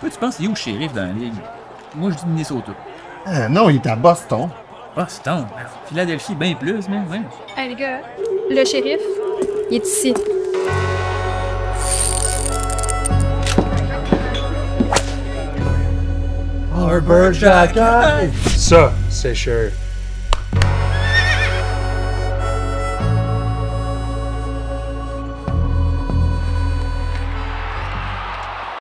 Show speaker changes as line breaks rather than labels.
Toi, tu penses, il est où le shérif dans la ligue? Moi, je dis Minnesota.
Euh, non, il est à Boston.
Boston? Ah, Philadelphie, bien plus, mais ouais.
Hey les gars, le shérif, il est ici.
Arbor Jacket!
Ça, c'est cher.